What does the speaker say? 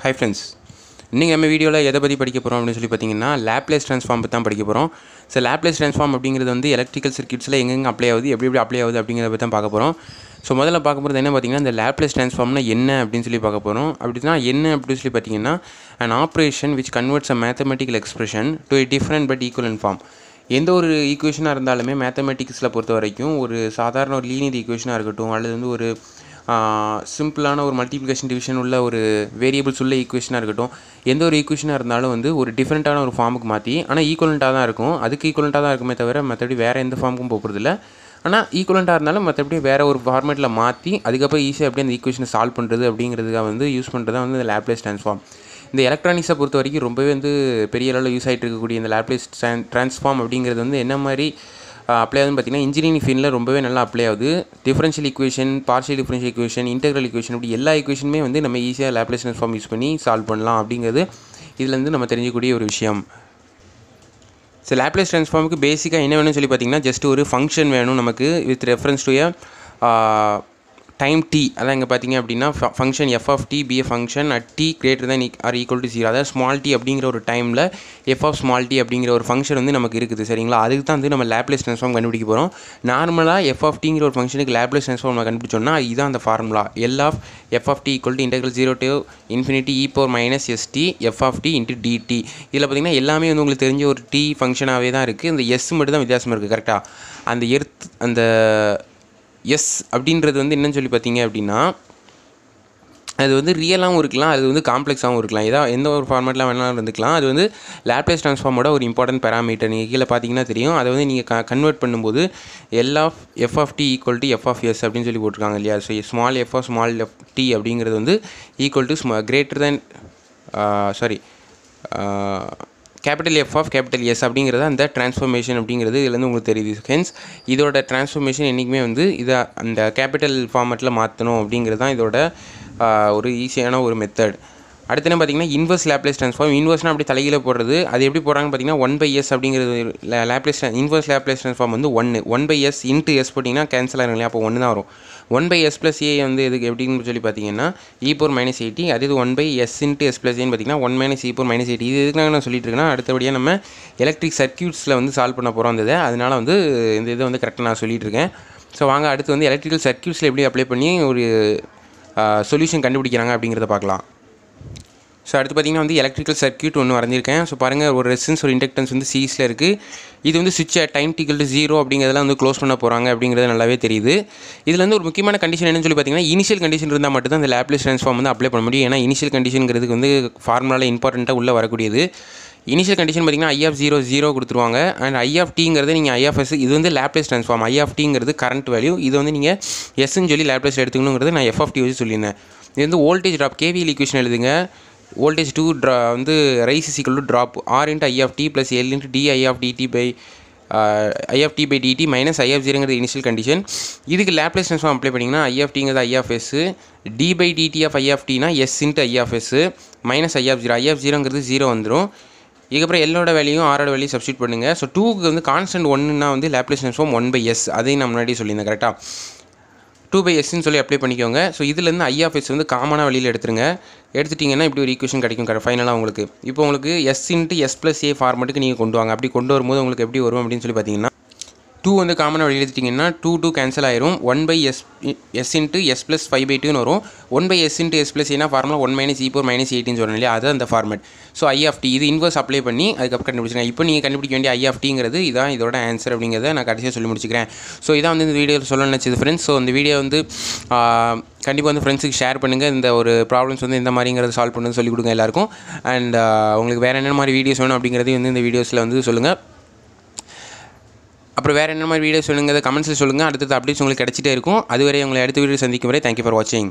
Hi friends இன்றைக்கி நம்ம வீடியோவில் எதை பற்றி படிக்க போகிறோம் அப்படின்னு சொல்லி பார்த்தீங்கன்னா லேப்லேஸ் ட்ரான்ஸ்ஃபார்ம் பற்றி தான் படிக்க போகிறோம் ஸோ லேப்லேஸ் ட்ரான்ஸ்ஃபார்ம் அப்படிங்கிறது வந்து எலக்ட்ரிக்கல் சர்க்கியூட்ஸில் எங்கெங்கே அப்ளை ஆகுது எப்படி எப்படி அப்ளை ஆகுது அப்படிங்கிறத பற்றி தான் பார்க்க போகிறோம் ஸோ முதல்ல பார்க்கும்போது என்ன பார்த்தீங்கன்னா இந்த லேப்லெஸ் ட்ரான்ஸ்ஃபார்ம்னா என்ன அப்படின்னு சொல்லி பார்க்க போகிறோம் அப்படின்னா என்ன அப்படின்னு சொல்லி பார்த்தீங்கன்னா an operation which converts a mathematical expression to a different but equivalent form எந்த ஒரு ஈக்குவேஷனாக இருந்தாலுமே மேத்தமெட்டிக்ஸில் பொறுத்த வரைக்கும் ஒரு சாதாரண ஒரு லீனியர் ஈக்குவேஷனாக இருக்கட்டும் அல்லது வந்து ஒரு சிம்பிளான ஒரு மல்டிப்ளிகேஷன் டிவிஷன் உள்ள ஒரு வேரியபிள்ஸ் உள்ள ஈக்குவேஷனாக இருக்கட்டும் எந்த ஒரு ஈக்குவேஷனாக இருந்தாலும் வந்து ஒரு டிஃப்ரெண்ட்டான ஒரு ஃபார்முக்கு மாற்றி ஆனால் ஈக்குவலண்ட்டாக தான் இருக்கும். அதுக்கு ஈக்குவலண்ட்டாக தான் இருக்குமே தவிர மற்றபடி வேறு எந்த ஃபார்முக்கும் போகிறதில்ல ஆனால் ஈக்குவலண்ட்டாக இருந்தாலும் மற்றபடி வேறு ஒரு ஃபார்மேட்டில் மாற்றி அதுக்கப்புறம் ஈஸியாக அப்படியே அந்த ஈக்குவேஷனை சால்வ் பண்ணுறது அப்படிங்கிறதுக்காக வந்து யூஸ் பண்ணுறது தான் வந்து இந்த லேப்லேஸ் ட்ரான்ஸ்ஃபார்ம் இந்த எலக்ட்ரானிக்ஸை பொறுத்த வரைக்கும் ரொம்பவே வந்து பெரிய அளவில் யூஸ் ஆகிட்டு இருக்கக்கூடிய இந்த லேப்லேஸ் ட்ரான் ட்ரான்ஸ்ஃபார்ம் அப்படிங்கிறது வந்து என்ன மாதிரி அப்ளை ஆகுதுன்னு பார்த்தீங்கன்னா இன்ஜினியரிங் ஃபீல்டில் ரொம்பவே நல்லா அப்ளை ஆகுது. Differential equation partial differential equation integral equation இப்படி எல்லா ஈக்குவேஷனுமே வந்து நம்ம ஈஸியாக லேப்லேஷன் ஃபார்ம் யூஸ் பண்ணி சால்வ் பண்ணலாம் அப்படிங்கிறது இதுலேருந்து நம்ம தெரிஞ்சக்கூடிய ஒரு விஷயம். ஸோ லேப்லேஸ் ட்ரான்ஸ்ஃபார்முக்கு பேசிக்காக என்ன வேணும்னு சொல்லி பார்த்தீங்கன்னா ஜஸ்ட் ஒரு ஃபங்க்ஷன் வேணும் நமக்கு with reference to a time t அதான் இங்கே பார்த்தீங்க அப்படின்னா function f of t be a function at t greater than or equal to zero அதாவது ஸ்மால் டி அப்படிங்கிற ஒரு டைமில் எஃப் ஆஃப் ஸ்மால் டி அப்படிங்கிற ஒரு ஃபங்க்ஷன் வந்து நமக்கு இருக்குது சரிங்களா? அதுக்கு தான் வந்து நம்ம லேப்லெஸ் ட்ரான்ஸ்ஃபார்ம் கண்டுபிடிக்க போகிறோம் நார்மலாக எஃப் ஆஃப் டிங்கிற ஒரு ஃபங்க்ஷனுக்கு லேப்லெஸ் ட்ரான்ஸ்ஃபார்ம் நம்ம கண்டுபிடிச்சோம்னா இதுதான் அந்த formula L of f of t equal to integral zero to infinity e power minus st f of t into dt இதில் பார்த்தீங்கன்னா எல்லாமே வந்து உங்களுக்கு தெரிஞ்ச ஒரு டி ஃபங்க்ஷனாகவே தான் இருக்குது இந்த எஸ் மட்டும் தான் வித்தியாசமாக இருக்குது கரெக்டாக அந்த எர்த் அந்த எஸ் அப்படின்றது வந்து என்னன்னு சொல்லி பார்த்தீங்க அப்படின்னா அது வந்து ரியலாகவும் இருக்கலாம் அது வந்து காம்ப்ளெக்ஸாகவும் இருக்கலாம். ஏதாவது எந்த ஒரு ஃபார்மேட்டில் வேணாலும் இருந்துக்கலாம். அது வந்து லேப்லேஸ் ட்ரான்ஸ்ஃபார்மோட ஒரு இம்பார்ட்டன்ட் பேராமீட்டர் நீங்கள் கீழே பார்த்தீங்கன்னா தெரியும். அதை வந்து நீங்கள் க கன்வெர்ட் பண்ணும்போது L of f of t equal to F of s அப்படின்னு சொல்லி போட்டிருக்காங்க இல்லையா? So small f of small f t அப்படிங்கிறது வந்து equal to small greater than sorry capital F of capital S அப்படிங்கிறது அந்த டிரான்ஸ்ஃபர்மேஷன் அப்படிங்கிறது இதுலேருந்து உங்களுக்கு தெரியுது. ஹென்ஸ் இதோட டிரான்ஸ்ஃபர்மேஷன் என்றைக்குமே வந்து இதை அந்த கேபிட்டல் ஃபார்மேட்டில் மாற்றணும் அப்படிங்கிறது தான் இதோட ஒரு ஈஸியான ஒரு மெத்தட் அடுத்து என்ன பார்த்தீங்கன்னா இன்வர்ஸ் லேப்லேஸ் ட்ரான்ஸ்ஃபார்ம் இன்வர்ஸ்னால் அப்படி தலைகீழ போடுறது. அது எப்படி போடுறாங்க பார்த்தீங்கன்னா ஒன் பை எஸ் அப்படிங்கிறது லேப்லேஸ் இன்வர்ஸ் லேப்லேஸ் ட்ரான்ஸ்ஃபார்ம் வந்து ஒன்று one by s into s போட்டிங்கன்னா கேன்சல் ஆகிரும் இல்லையா? அப்போ ஒன்று தான் வரும். One by s plus a வந்து எதுக்கு எப்படின்னு சொல்லி பார்த்தீங்கன்னா இ போர் மைனஸ் எயிட்டி அது இது one by s into s plus ஏன்னு பார்த்தீங்கன்னா one minus e power minus eight t இது எதுக்கு நான் சொல்லிட்டு இருக்கேன்னா அடுத்தபடியாக நம்ம எலக்ட்ரிக் சர்க்கியூட்ஸில் வந்து சால்வ் பண்ண போகிறோம் அந்த இதை. அதனால் வந்து இந்த இதை வந்து கரெக்டாக நான் சொல்லிட்டு இருக்கேன். ஸோ வாங்க அடுத்து வந்து எலக்ட்ரிக்கல் சர்க்கியூட்ஸில் எப்படி அப்ளை பண்ணி ஒரு சொல்யூஷன் கண்டுபிடிக்கிறாங்க அப்படிங்கிறத பார்க்கலாம். ஸோ அடுத்து பார்த்திங்கன்னா வந்து எலக்ட்ரிக்கல் சர்க்யூட் ஒன்று வரைஞ்சிருக்கேன். ஸோ பாருங்கள் ஒரு ரெசிஸ்டன்ஸ் ஒரு இண்டக்டன்ஸ் வந்து சீஸில் இருக்குது இது வந்து சுவிட்சை டைம் டிக்கல் ஜீரோ அப்படிங்கிறதெல்லாம் வந்து க்ளோஸ் பண்ண போகிறாங்க அப்படிங்கிறது நல்லாவே தெரியுது. இதில் வந்து ஒரு முக்கியமான கண்டிஷன் என்னன்னு சொல்லி பார்த்தீங்கன்னா இனிஷியல் கண்டிஷன் இருந்தால் மட்டும் தான் இந்த லேப்லேஸ் ட்ரான்ஸ்ஃபார்ம் வந்து அப்ளை பண்ண முடியும். ஏன்னா இனிஷியல் கண்டிஷனுங்கிறதுக்கு வந்து ஃபார்முலாவில் இம்பார்ட்டண்ட்டாக உள்ளே வரக்கூடியது. இனிஷியல் கண்டிஷன் பார்த்தீங்கன்னா ஐ ஆஃப் ஜீரோ ஜீரோ கொடுத்துருவாங்க. அண்ட் ஐ ஆஃப் டிங்கிறது நீங்கள் ஐ ஆஃப் எஸ் இது வந்து லேப்லேஸ் ட்ரான்ஸ்ஃபார்ம் ஐ ஆஃப் டிங்கிறது கரண்ட் வேல்யூ இது வந்து நீங்கள் எஸ்ன்னு சொல்லி லேப்லேஸ் எடுத்துக்கணுங்கிறது நான் எஃப் ஆஃப் டி வச்சு சொல்லியிருந்தேன். இது வந்து வோல்டேஜ் ட்ராப் கேவிஎல் ஈக்குவேஷன் எழுதுங்க. வோல்டேஜ் டூ ட்ரா வந்து rise is equal to drop R into i t plus L into d i dt by i t by dt minus i of ஜீரோங்கிறது initial condition இதுக்கு Laplace transform apply பண்ணிங்கன்னா ஐஎஃப்டிங்கிறது of s d by dt of i Tina s into i s minus i zero i of ஜீரோங்கிறது zero வந்துடும் இதுக்கப்புறம் எல்லோட வேலையும் ஆரோட வேலையும் substitute பண்ணுங்கள் so டூக்கு வந்து கான்ஸ்டன்ட் ஒன்றுனா வந்து Laplace transform one by s அதையும் நான் முன்னாடி சொல்லியிருந்தேன் கரெக்டாக டூ பை எஸ்ன்னு சொல்லி அப்ளை பண்ணிக்கோங்க. ஸோ இதுலேருந்து ஐ ஆஃப் எஸ் வந்து காமனாக வெளியில் எடுத்துருங்க. எடுத்துட்டிங்கன்னா இப்படி ஒரு ஈக்குவேஷன் கிடைக்கும் கரெக்ட். ஃபைனலாக உங்களுக்கு. இப்போ உங்களுக்கு s into s plus a ஃபார்மெட்டுக்கு நீங்கள் கொண்டு வாங்க. அப்படி கொண்டு வரும்போது உங்களுக்கு எப்படி வரும் அப்படின்னு சொல்லி பார்த்தீங்கன்னா டூ வந்து காமனாக வெளியில் எடுத்துட்டிங்கன்னா டூ டூ கேன்சல் ஆயிரும். One by s s into s plus five by டூன்னு வரும். One by s into s plus ஏன்னா formula one minus e power minus எயிட்டின்னு சொல்லணும் இல்லையா? அது அந்த format so i of t இது இன்வர்ஸ் அப்ளை பண்ணி அதுக்கப்புறம் கண்டுபிடிச்சிங்க இப்போ நீங்கள் கண்டுபிடிக்க வேண்டிய ஐ ஆஃப் டிங்கிறது இதான் இதோட ஆன்சர் அப்படிங்கிறத நான் கடைசியாக சொல்லி முடிச்சுக்கிறேன். ஸோ இதான் வந்து இந்த வீடியோவில் சொல்ல நினச்சது ஃப்ரெண்ட்ஸ் ஸோ இந்த வீடியோ வந்து கண்டிப்பாக வந்து ஃப்ரெண்ட்ஸுக்கு ஷேர் பண்ணுங்கள் இந்த ஒரு ப்ராப்ளம்ஸ் வந்து இந்த மாதிரிங்கிறத சால்வ் பண்ணுன்னு சொல்லி கொடுங்க எல்லாருக்கும். அண்ட் உங்களுக்கு வேறு என்ன மாதிரி வீடியோஸ் வேணும் அப்படிங்கிறதையும் வந்து இந்த வீடியோஸில் வந்து சொல்லுங்கள் அப்புறம் வேறு என்ன மாதிரி வீடியோ சொல்லுங்கள் கமெண்ட்ஸில் சொல்லுங்கள் அடுத்தது அப்டேட்ஸ் உங்களுக்கு கிடச்சிட்டே இருக்கும். அதுவரை உங்களை அடுத்த வீடியோ சந்திக்கும் வரை தேங்க்யூ ஃபார் வாட்சிங்